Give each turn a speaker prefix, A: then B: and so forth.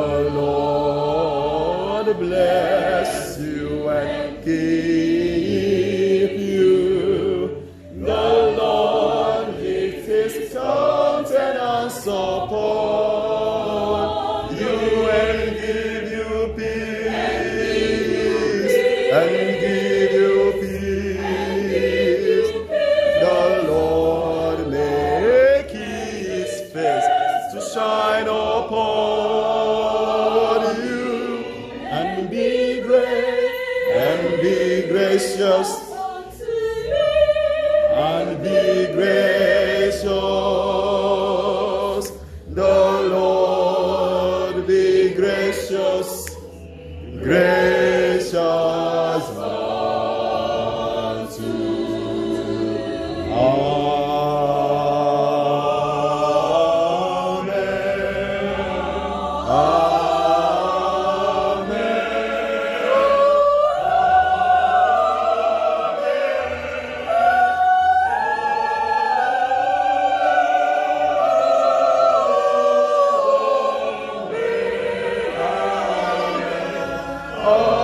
A: The Lord bless you and keep you. The Lord lift his countenance upon you and give you peace. And give you peace. The Lord make his face to shine upon be great and be gracious and be gracious. The Lord be gracious, gracious unto Amen. Amen. Oh.